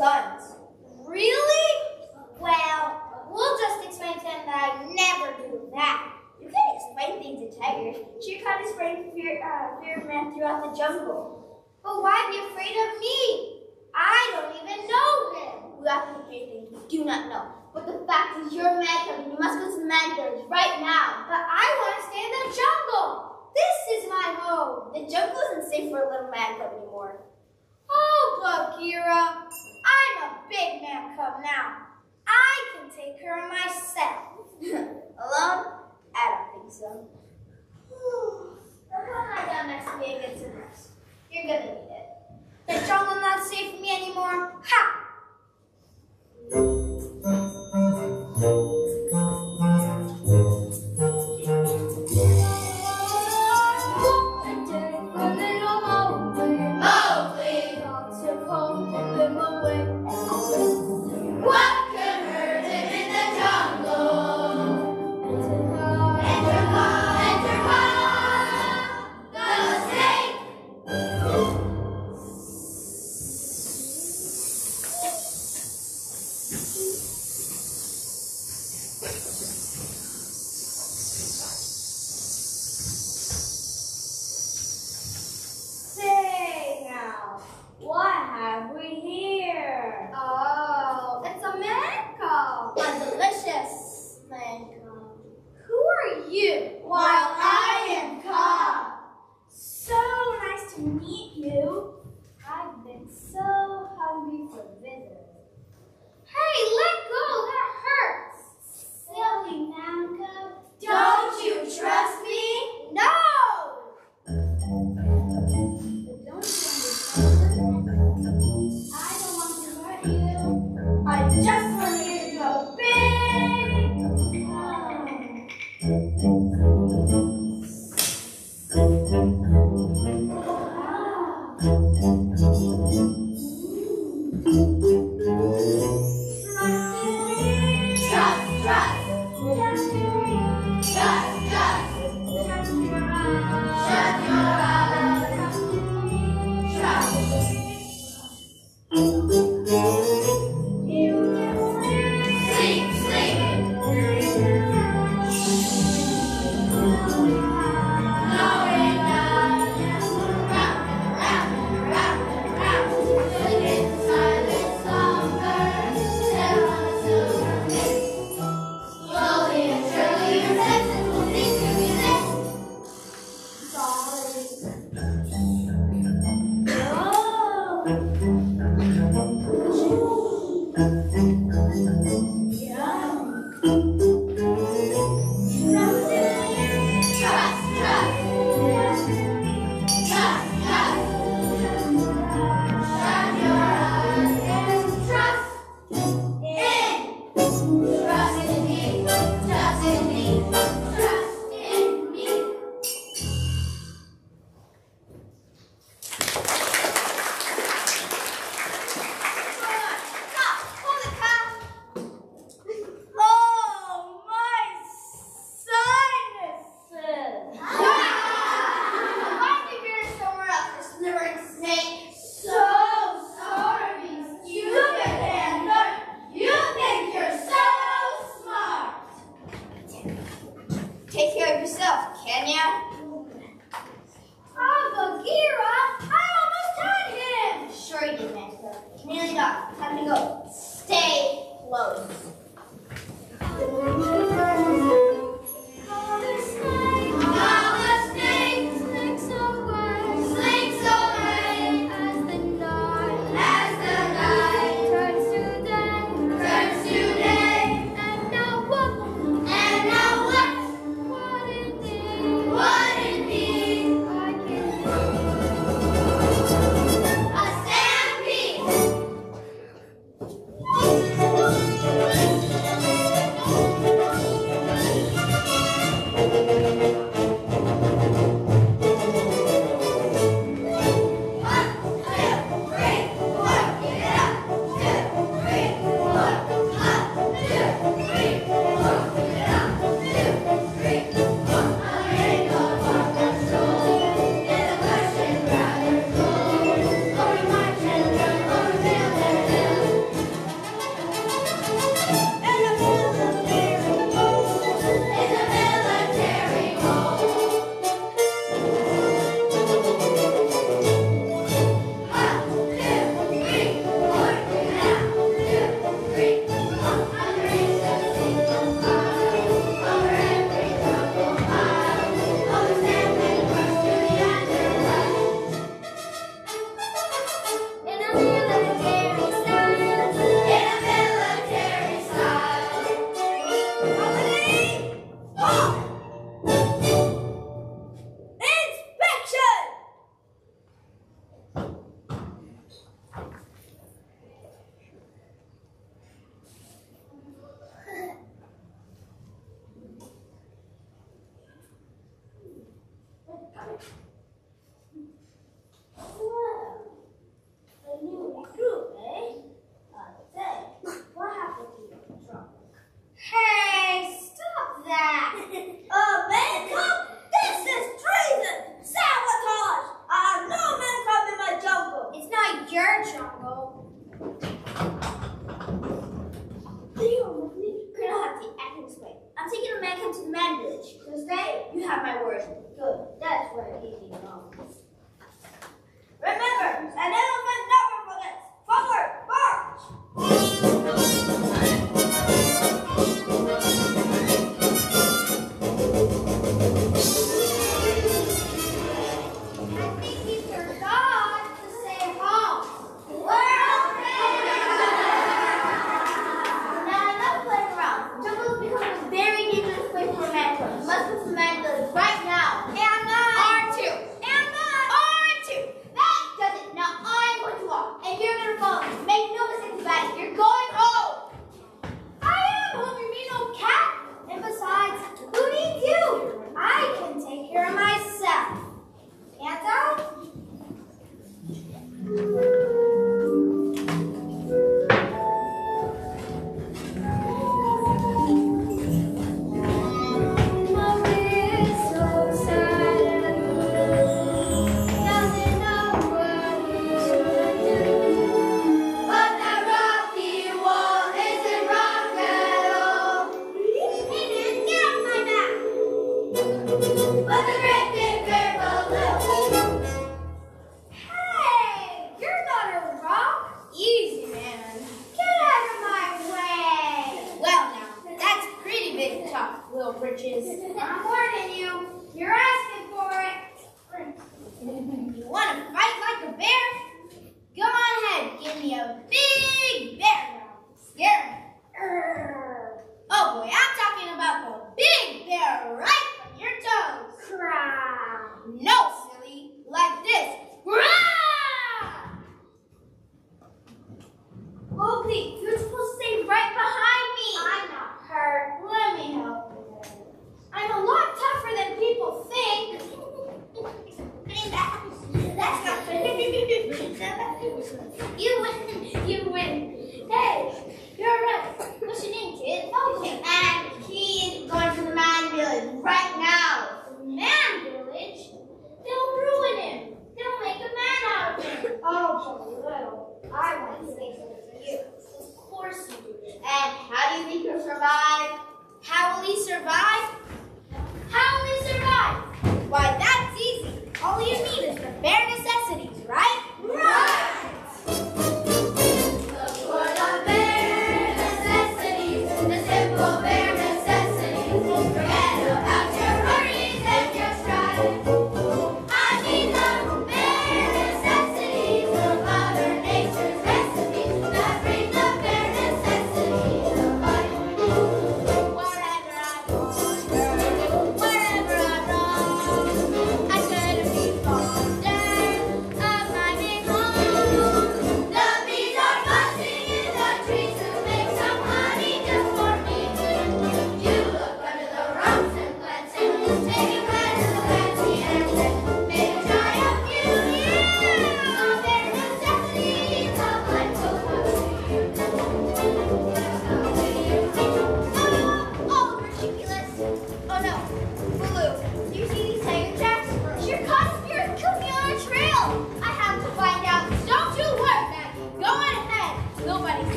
guns. Really? Well, we'll just explain to him that I never do that. You can't explain things to tigers. Shere Khan is spreading fear, uh, fear of men throughout the jungle. But why be afraid of me? I don't even know him. We have to fear things we do not know. But the fact is, you're man cub and you must go to man village right now. But I want to stay in the jungle. This is my home. The jungle isn't safe for a little man anymore. Oh, Bagheera. Big man cub now. I can take care of myself. Alone? I don't think so. Come lie down next to me and get some rest. You're gonna need it. The jungle not safe for me anymore. Ha!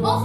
Well,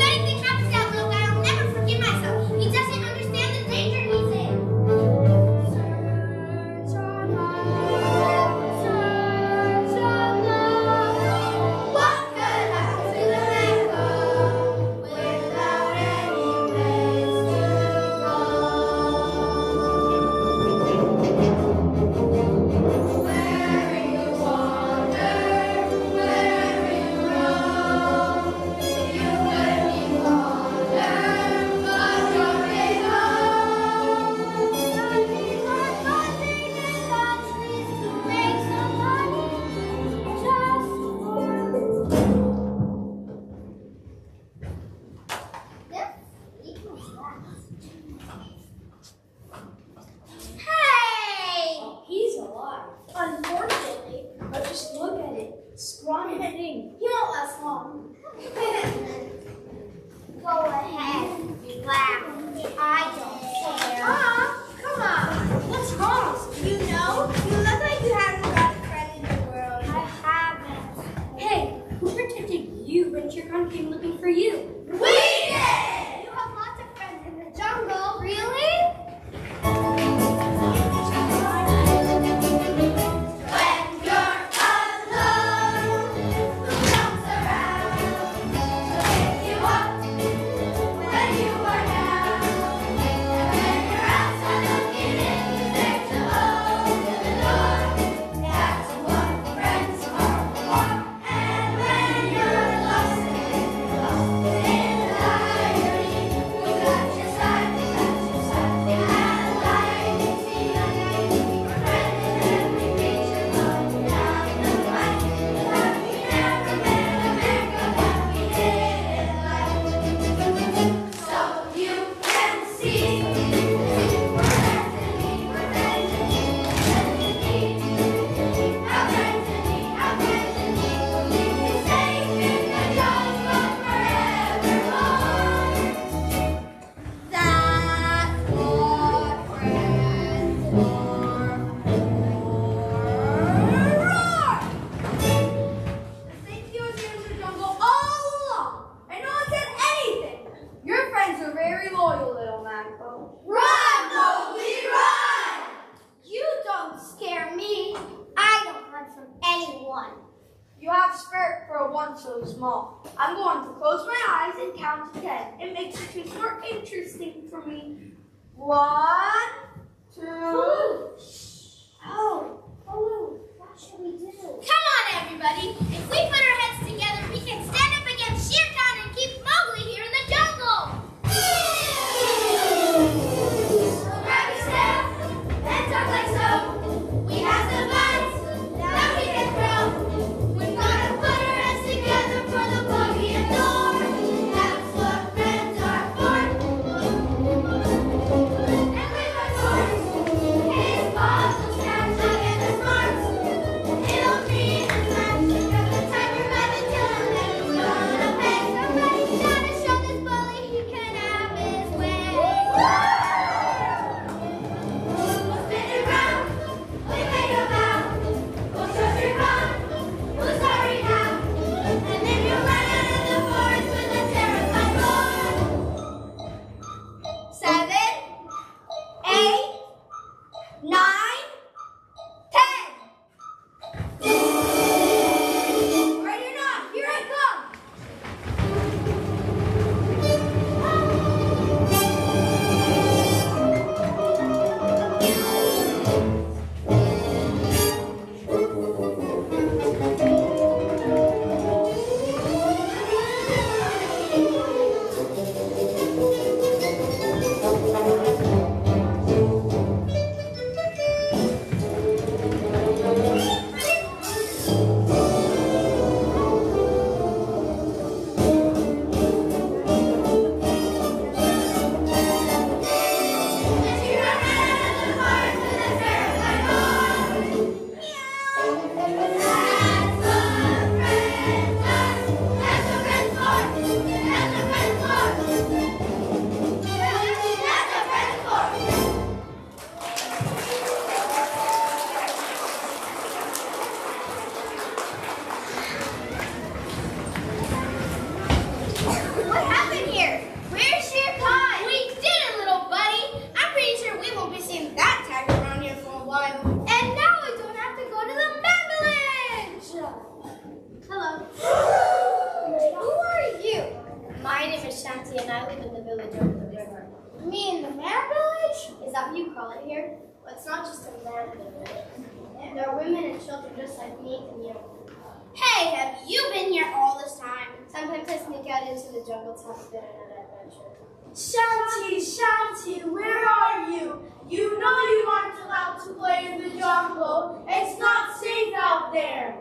Hey, have you been here all this time? Sometimes I sneak out into the jungle to have a bit of an adventure. Shanti, Shanti, where are you? You know you aren't allowed to play in the jungle. It's not safe out there.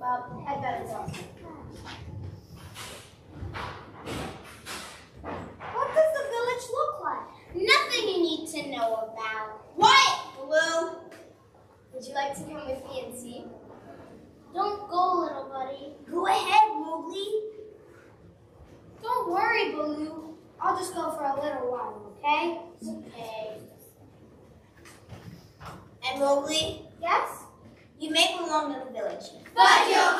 Well, I bet it's. What does the village look like? Nothing you need to know about. What, Baloo? Would you like to come with me and see? Don't go, little buddy. Go ahead, Mowgli. Don't worry, Baloo. I'll just go for a little while, okay? Okay. And Mowgli? Yes? You may belong to the village. But you'll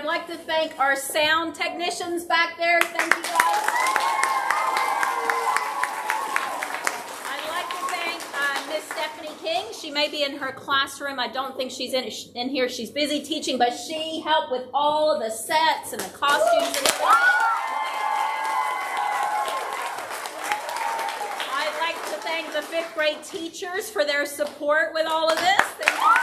I'd like to thank our sound technicians back there. Thank you guys. I'd like to thank uh, Miss Stephanie King. She may be in her classroom. I don't think she's in, in here. She's busy teaching, but she helped with all of the sets and the costumes and. I'd like to thank the fifth grade teachers for their support with all of this.